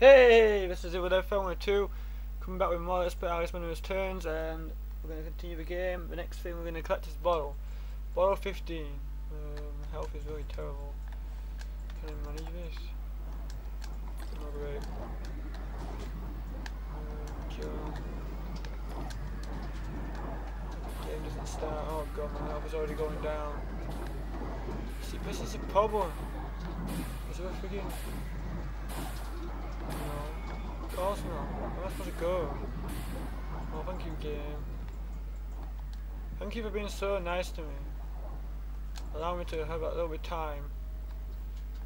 Hey, this is it with Film 2, coming back with more Let's Play Alice Madness Returns, and we're going to continue the game. The next thing we're going to collect is bottle. Bottle 15. Um, health is really terrible. Can I manage this? Not great. Um. Game doesn't start. Oh god, my health is already going down. See, this is a problem. Is there a freaking... No. Of course not. Supposed to go? Oh, thank you, game. Thank you for being so nice to me. Allow me to have a little bit of time.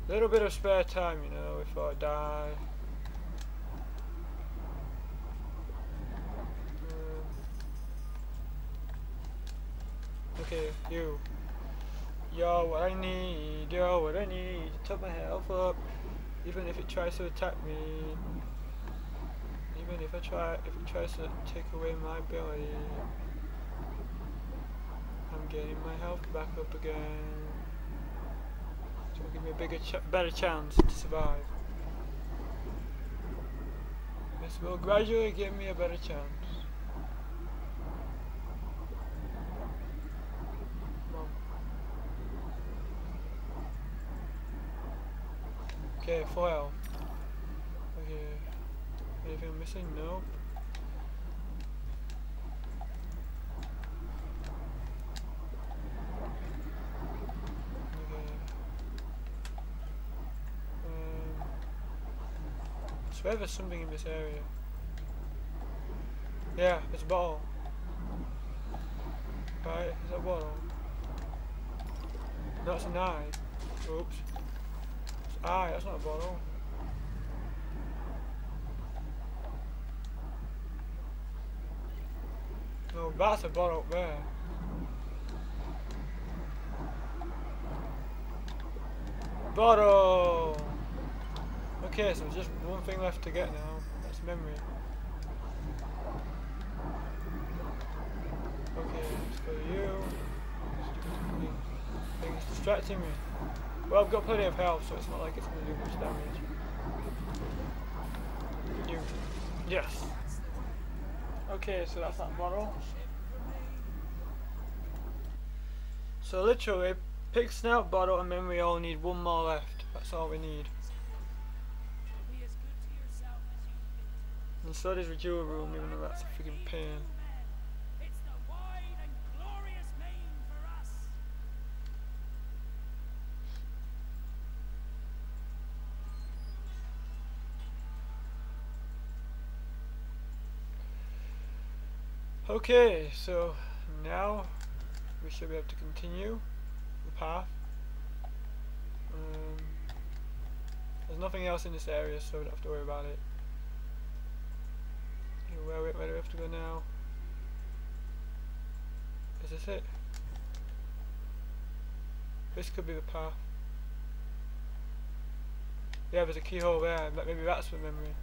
A little bit of spare time, you know, before I die. Um, okay, you. You're what I need, you're what I need to top my health up. Even if it tries to attack me. Even if I try if it tries to take away my ability. I'm getting my health back up again. So it'll give me a bigger ch better chance to survive. This will gradually give me a better chance. Okay, foil. Anything I'm missing? Nope. Um, swear there's something in this area. Yeah, it's a bottle. Right, is that a bottle? No, it's an eye. Oops. It's eye, that's not a bottle. No, that's a bottle up there. Bottle! Okay, so just one thing left to get now. That's memory. Okay, let's go to you. Thing's distracting me. Well, I've got plenty of health, so it's not like it's going to do much damage. You. Yes. Okay, so that's that bottle. So literally, pig snout, bottle, and then we all need one more left. That's all we need. And so does jewel room, even though that's a freaking pain. It's the wide and glorious name for us. Okay, so now we should be able to continue the path. Um, there's nothing else in this area, so we don't have to worry about it. Where, where do we have to go now? Is this it? This could be the path. Yeah, there's a keyhole there. Maybe that's the memory.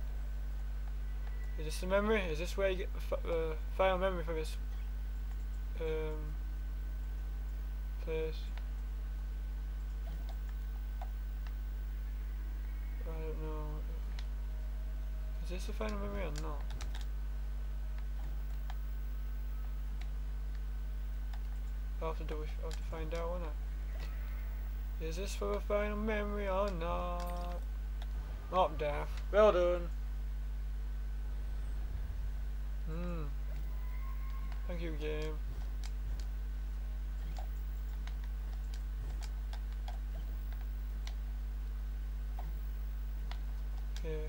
Is this the memory? Is this where you get the uh, final memory for this um, place? I don't know. Is this the final memory or not? I'll have to do. I'll have to find out, won't I? Is this for the final memory or not? Not death. Well done. Thank you, game. Okay.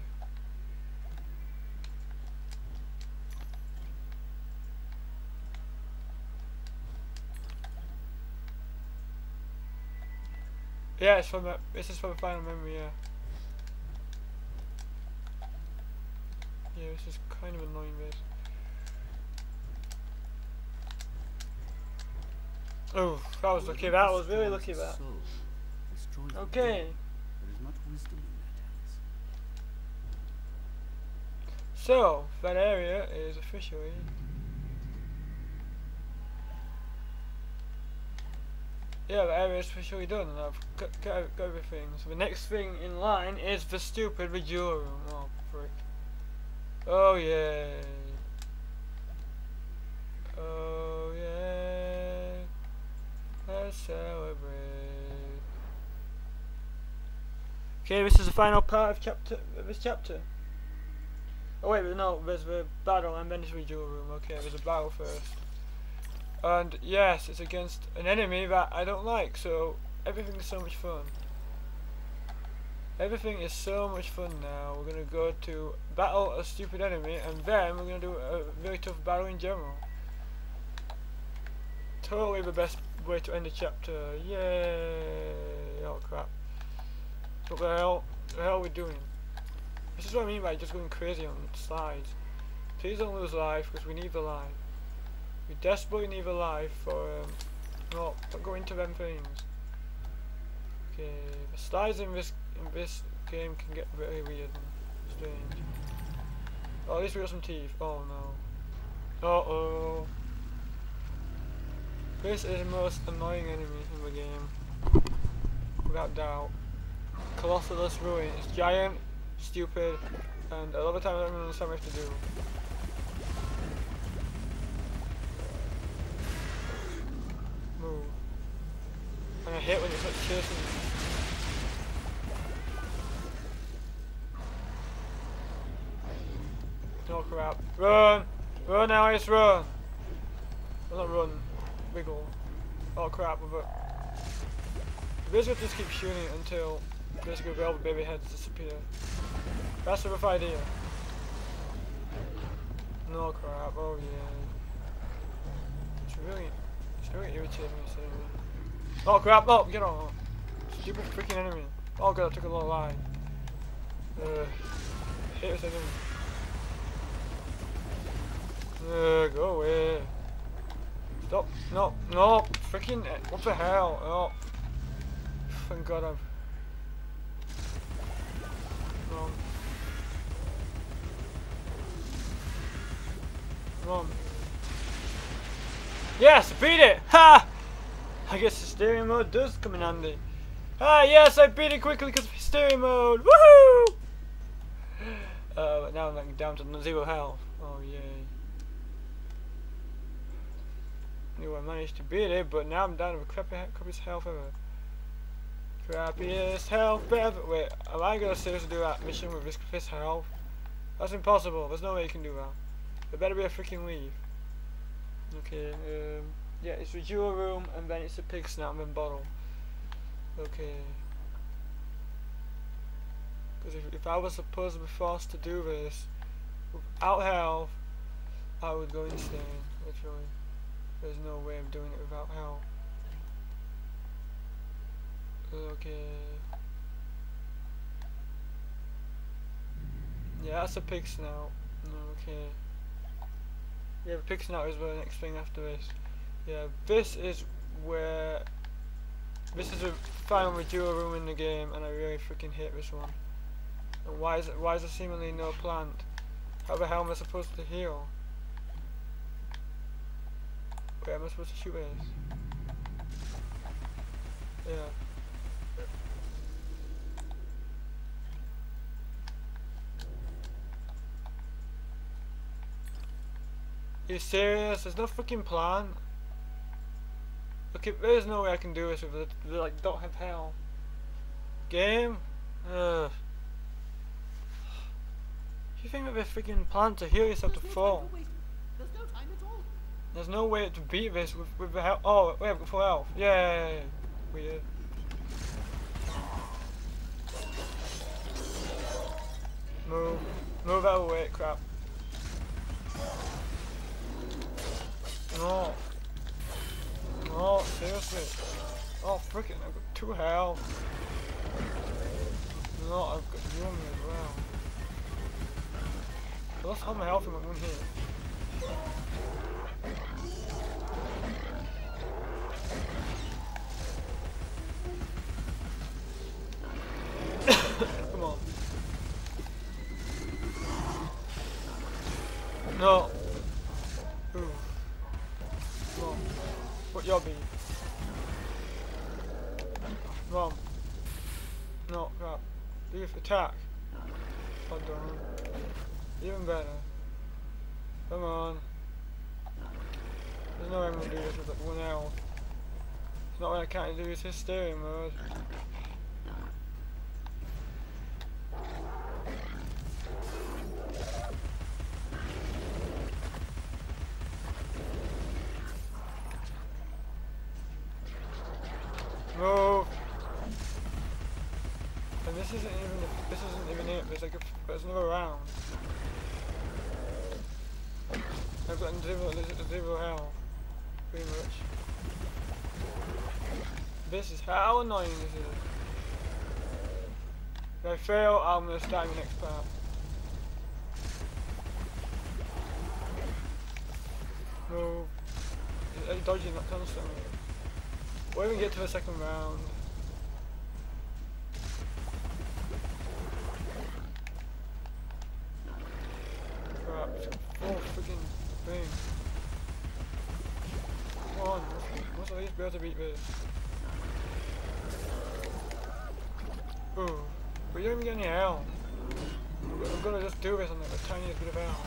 Yeah, it's from this is from the final memory, yeah. Yeah, this is kind of annoying, this. Oh, that was lucky. That was really lucky. That. Okay. So that area is officially. Yeah, the area is officially done, and I've got, got, got everything. So the next thing in line is the stupid Radula room. Oh, frick. Oh yeah. Oh yeah. Let's celebrate. Uh, okay, this is the final part of chapter of this chapter. Oh wait, no, there's the battle and then there's the duel room. Okay, there's a battle first. And yes, it's against an enemy that I don't like, so everything is so much fun. Everything is so much fun now. We're gonna go to battle a stupid enemy, and then we're gonna do a very tough battle in general. Totally the best way to end the chapter. Yay! Oh crap. What the hell? The hell are we doing? This is what I mean by just going crazy on slides. Please don't lose life, because we need the life. We desperately need the life for, um, no, don't go into them things. Okay, the slides in this in this game can get very weird and strange. Oh, at least we got some teeth. Oh no. Uh oh. This is the most annoying enemy in the game. Without doubt. Colossal Ruin. It's giant, stupid, and a lot of times I don't understand what to do. Move. And I hate when it's like chasing me. Oh crap. Run! Run Alice, run! Well, not run. Wiggle. Oh crap, but basically just keep shooting until basically the baby heads disappear. That's a rough idea. No crap, oh yeah. It's really it's really irritating me Oh crap, oh get on. Stupid freaking enemy. Oh god, I took a of line. Uh enemy. Uh, go away. Stop. No, no. Freaking. What the hell? Oh. Thank God I've. Wrong. Wrong. Yes, beat it! Ha! I guess the hysteria mode does come in handy. Ah, yes, I beat it quickly because of hysteria mode. Woohoo! Uh, now I'm down to zero health. Oh, yay. I managed to beat it, but now I'm down to the crappy, crappiest health ever. Crappiest health ever. Wait, am I gonna seriously do that mission with this crappiest health? That's impossible. There's no way you can do that. There better be a freaking leave. Okay, um, yeah, it's the jewel room, and then it's a pig snout and bottle. Okay. Because if, if I was supposed to be forced to do this without health, I would go insane, literally. No way of doing it without help. Okay. Yeah, that's a pig snout. Okay. Yeah, the pig snout is the next thing after this. Yeah, this is where... This is the final Radula room in the game, and I really freaking hate this one. And why is it, why is there seemingly no plant? How the hell am I supposed to heal? Wait, am I supposed to shoot this? Yeah. You serious? There's no freaking plan. Okay, there's no way I can do this if they like don't have hell. Game? Ugh. You think that the freaking plan to heal yourself to fall? There's no time at all. There's no way to beat this with, with the health. Oh, I've got full health. Yay! Weird. Move. Move out of the way, crap. No. No, seriously. Oh, frickin', I've got two health. No, I've got me as well. Lost all my health in my one hit. No. Ooh. On. What your be? On. No, crap. Leave attack. Hold on. Even better. Come on. There's no way I'm gonna do this with one health. It's not when I can't do this hysteria mode. Move. And this isn't even this isn't even it. There's like a, there's another round. I've got zero zero health, pretty much. This is how annoying this is. If I fail, I'm gonna start the next part. Move. Are you dodging that constantly? We'll even get to the second round. Crap, four freaking thing. Come on, must at least be able to beat this. Ooh, you don't even get any health. I'm gonna just do this on the tiniest bit of health.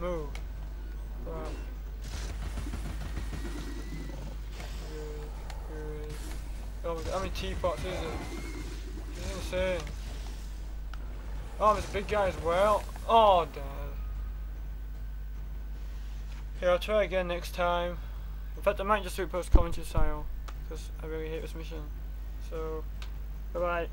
Move. Crap. Oh my god, how many teapots is it? Is insane. Oh, there's a big guy as well. Oh, dad. Yeah, I'll try again next time. In fact, I might just do it post commentary style, because I really hate this mission. So, bye bye.